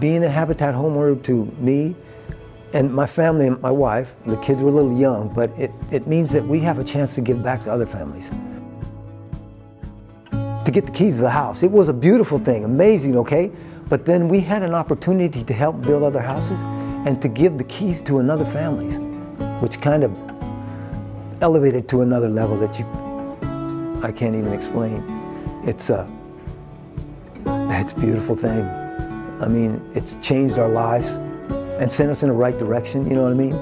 being a Habitat homeowner to me and my family and my wife, the kids were a little young, but it, it means that we have a chance to give back to other families. To get the keys to the house, it was a beautiful thing, amazing, okay? But then we had an opportunity to help build other houses and to give the keys to another families, which kind of elevated to another level that you, I can't even explain. It's a, it's a beautiful thing. I mean, it's changed our lives and sent us in the right direction, you know what I mean?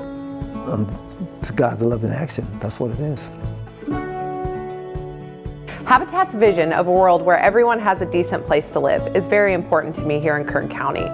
Um, it's God's love in action, that's what it is. Habitat's vision of a world where everyone has a decent place to live is very important to me here in Kern County.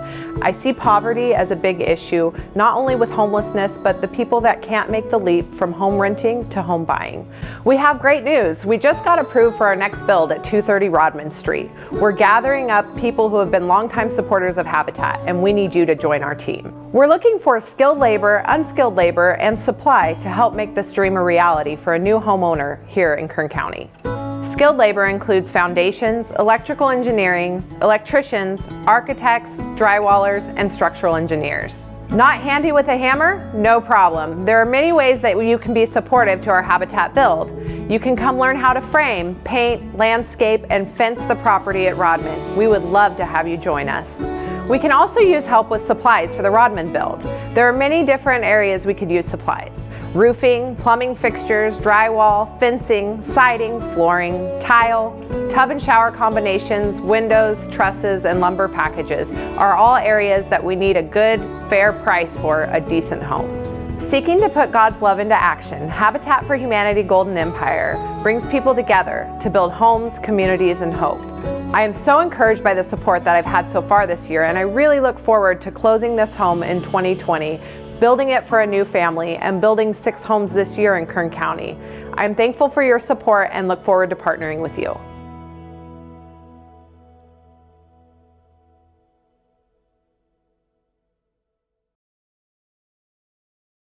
I see poverty as a big issue, not only with homelessness, but the people that can't make the leap from home renting to home buying. We have great news. We just got approved for our next build at 230 Rodman Street. We're gathering up people who have been longtime supporters of Habitat, and we need you to join our team. We're looking for skilled labor, unskilled labor, and supply to help make this dream a reality for a new homeowner here in Kern County. Skilled labor includes foundations, electrical engineering, electricians, architects, drywallers, and structural engineers. Not handy with a hammer? No problem. There are many ways that you can be supportive to our Habitat build. You can come learn how to frame, paint, landscape, and fence the property at Rodman. We would love to have you join us. We can also use help with supplies for the Rodman build. There are many different areas we could use supplies roofing, plumbing fixtures, drywall, fencing, siding, flooring, tile, tub and shower combinations, windows, trusses, and lumber packages are all areas that we need a good, fair price for a decent home. Seeking to put God's love into action, Habitat for Humanity Golden Empire brings people together to build homes, communities, and hope. I am so encouraged by the support that I've had so far this year, and I really look forward to closing this home in 2020 building it for a new family, and building six homes this year in Kern County. I'm thankful for your support and look forward to partnering with you.